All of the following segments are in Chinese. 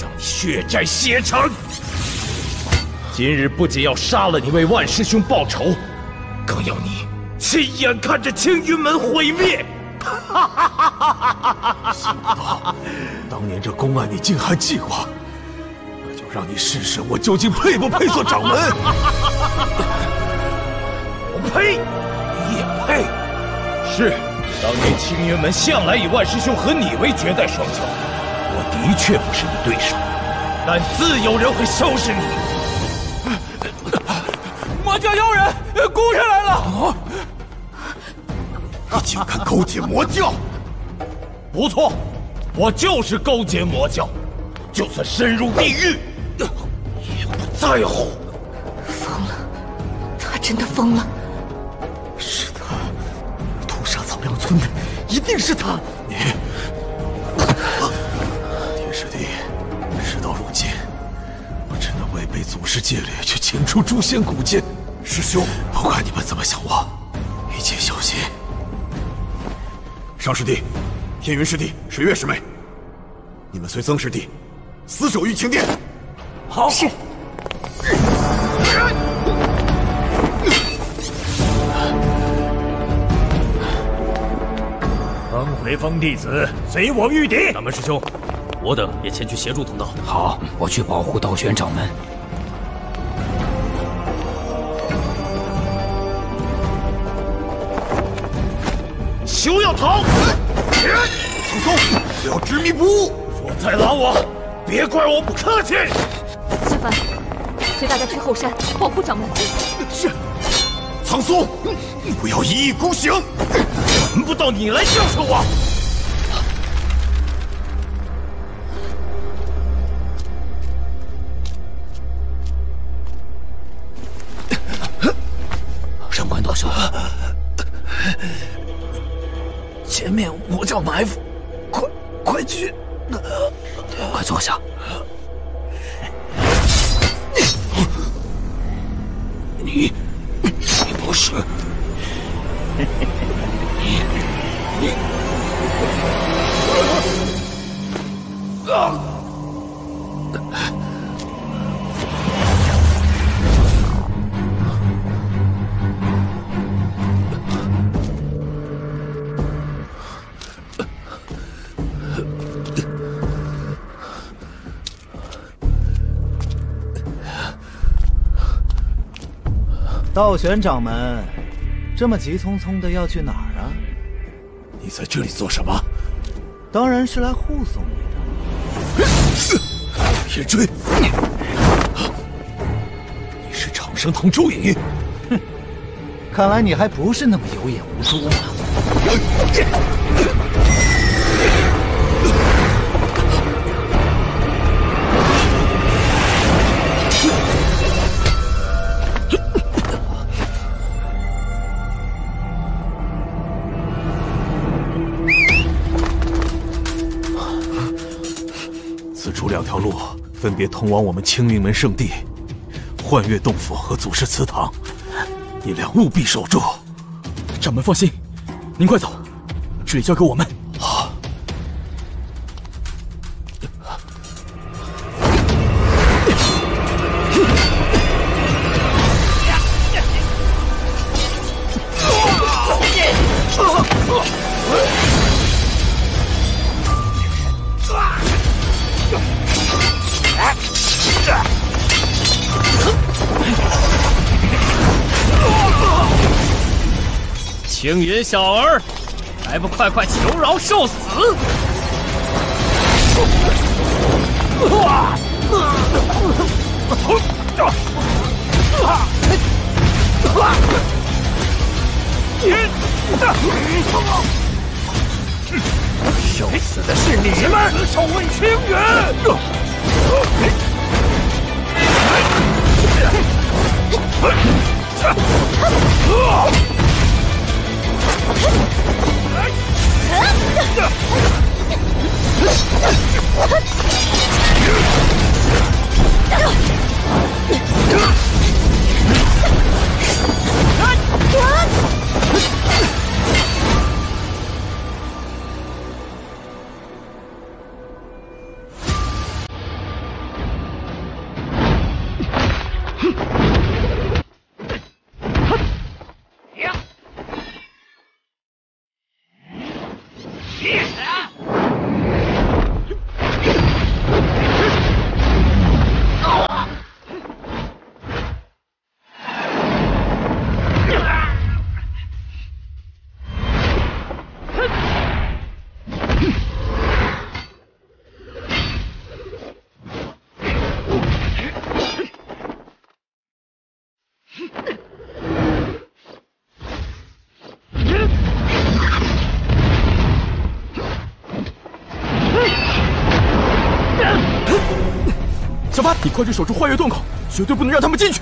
让你血债血偿。今日不仅要杀了你为万师兄报仇，更要你亲眼看着青云门毁灭。当年这公案你竟还记挂，那就让你试试我究竟配不配做掌门。我呸！你也配？是，当年青云门向来以万师兄和你为绝代双骄，我的确不是你对手，但自有人会收拾你。魔教妖人攻上来了！你竟敢勾结魔教？不错，我就是勾结魔教，就算深入地狱，也不在乎。疯了，他真的疯了。是他，屠杀草庙村的一定是他。你，只能违背祖师戒律去请出诛仙古剑。师兄，不管你们怎么想我，一切小心。尚师弟，天云师弟，水月师妹，你们随曾师弟死守玉清殿。好。是。封回峰弟子随我御敌。掌门师兄，我等也前去协助同道。好，我去保护道玄掌门。休要逃！唐松，不要执迷不悟。若再拦我，别怪我不客气。小凡，随大家去后山保护掌门。是。苍松，不要一意孤行。轮不到你来教训我。要埋伏，快快去！快坐下。你道玄掌门，这么急匆匆的要去哪儿啊？你在这里做什么？当然是来护送你的。别追！你是长生堂周隐。哼，看来你还不是那么有眼无珠嘛。分别通往我们青云门圣地幻月洞府和祖师祠堂，你俩务必守住。掌门放心，您快走，这里交给我们。青云小儿，还不快快求饶受死？受死的是你们，守卫青云。你快去守住幻月洞口，绝对不能让他们进去。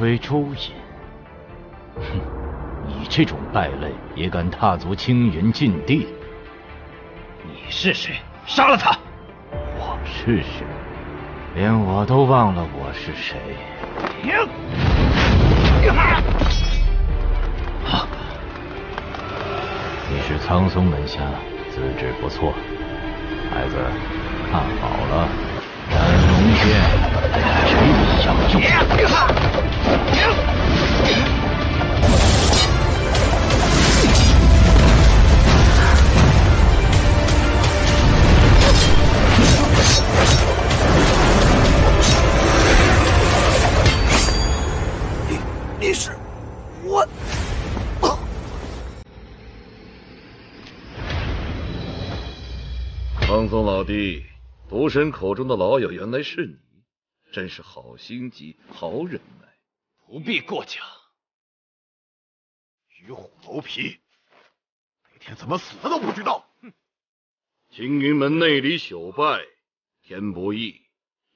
敌人追出引，哼！你这种败类也敢踏足青云禁地？你是谁？杀了他！我是谁？连我都忘了我是谁停。你是苍松门下，资质不错，孩子，看好了，斩龙剑，谁想用？你是我。苍松老弟，毒神口中的老友原来是你，真是好心机，好忍耐。不必过奖。与虎谋皮，那天怎么死的都不知道。哼！青云门内里朽败，天不易，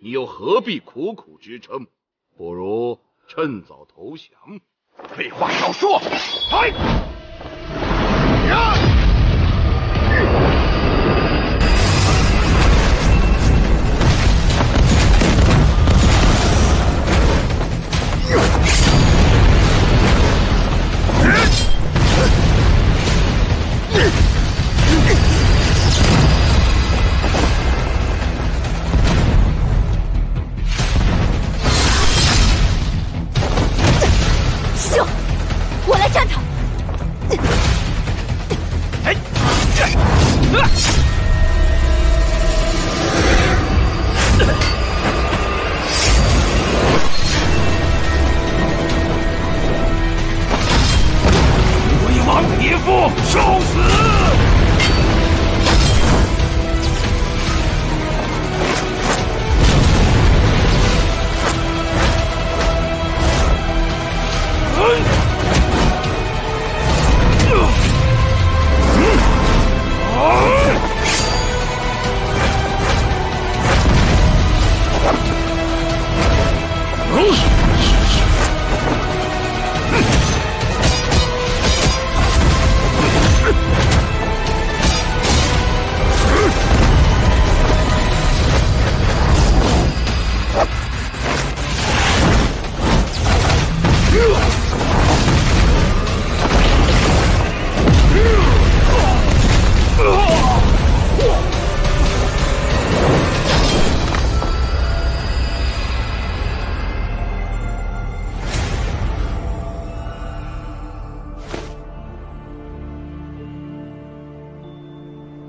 你又何必苦苦支撑？不如趁早投降。废话少说，来！呀！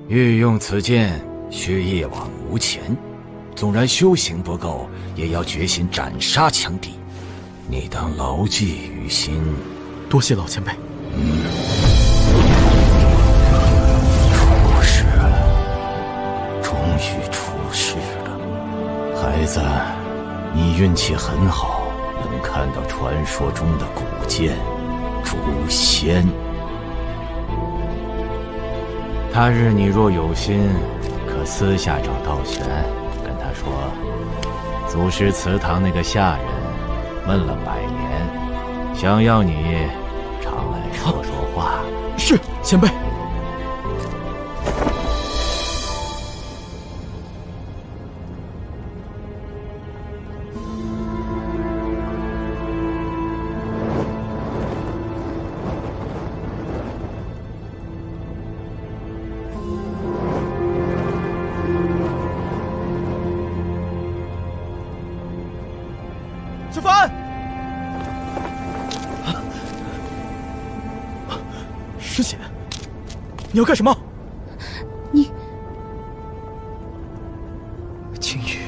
欲用此剑，需一往无前。纵然修行不够，也要决心斩杀强敌。你当牢记于心。多谢老前辈。嗯。出事了，终于出事了，孩子，你运气很好，能看到传说中的古剑诛仙。他日你若有心，可私下找道玄，跟他说，祖师祠堂那个下人闷了百年，想要你常来说说话。是前辈。小凡，师姐，你要干什么？你，青羽，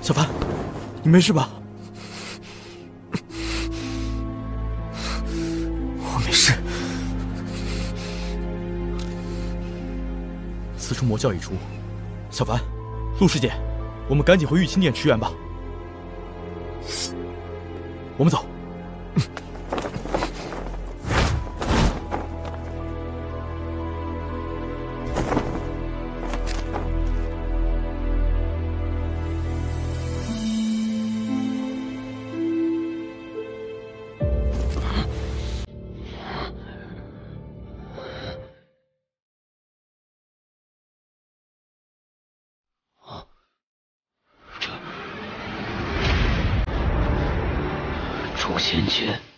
小凡，你没事吧？我没事。此处魔教已除，小凡，陆师姐，我们赶紧回玉清殿驰援吧。我们走。诛仙剑。